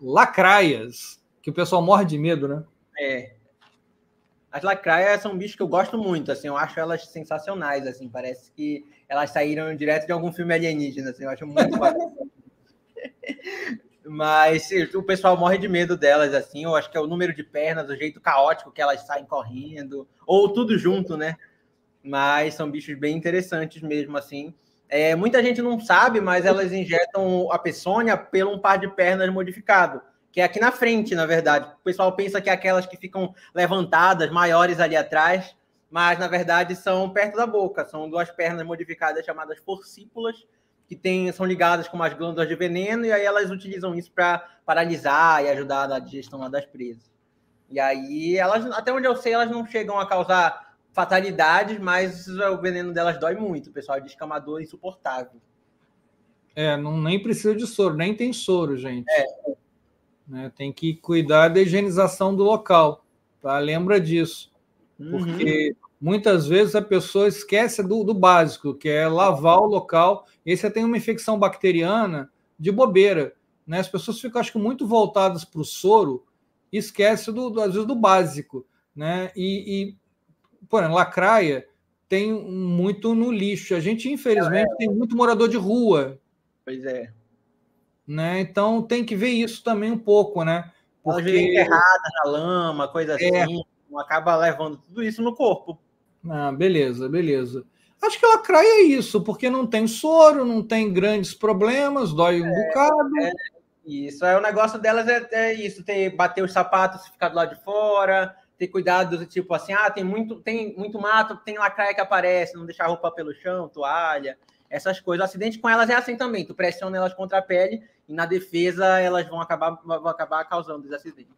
lacraias, que o pessoal morre de medo, né? É. As lacraias são bichos que eu gosto muito, assim, eu acho elas sensacionais, assim, parece que elas saíram direto de algum filme alienígena, assim, eu acho muito. Mas o pessoal morre de medo delas, assim. Eu acho que é o número de pernas, o jeito caótico que elas saem correndo, ou tudo junto, né? Mas são bichos bem interessantes mesmo, assim. É, muita gente não sabe, mas elas injetam a peçonha pelo um par de pernas modificado, que é aqui na frente, na verdade. O pessoal pensa que é aquelas que ficam levantadas, maiores ali atrás, mas na verdade são perto da boca. São duas pernas modificadas chamadas forcípulas, que tem, são ligadas com umas glândulas de veneno, e aí elas utilizam isso para paralisar e ajudar na digestão das presas. E aí, elas, até onde eu sei, elas não chegam a causar fatalidades, mas o veneno delas dói muito. O pessoal diz que é uma dor insuportável. É, não, nem precisa de soro, nem tem soro, gente. É. Né, tem que cuidar da higienização do local, tá? Lembra disso. Uhum. Porque muitas vezes a pessoa esquece do, do básico, que é lavar o local. E aí você tem uma infecção bacteriana de bobeira. Né? As pessoas ficam, acho que, muito voltadas para o soro e esquecem, do, do, às vezes, do básico. Né? E, e por exemplo, lacraia tem muito no lixo. A gente, infelizmente, é. tem muito morador de rua. Pois é. Né? Então tem que ver isso também um pouco, né? Porque... enterrada na lama, coisa é. assim, acaba levando tudo isso no corpo. Ah, beleza, beleza. Acho que lacraia é isso, porque não tem soro, não tem grandes problemas, dói um é, bocado. É, isso, é o negócio delas é, é, isso, ter bater os sapatos, ficar do lado de fora, ter cuidado, tipo assim, ah, tem muito, tem muito mato, tem lacraia que aparece, não deixar roupa pelo chão, toalha, essas coisas. O acidente com elas é assim também, tu pressiona elas contra a pele e na defesa elas vão acabar, vão acabar causando os acidentes.